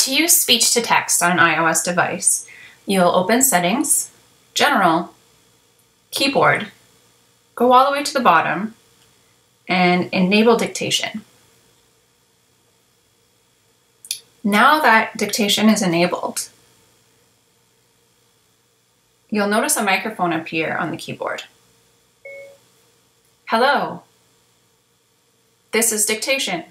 To use speech to text on an iOS device, you'll open Settings, General, Keyboard, go all the way to the bottom, and enable dictation. Now that dictation is enabled, you'll notice a microphone appear on the keyboard. Hello, this is dictation.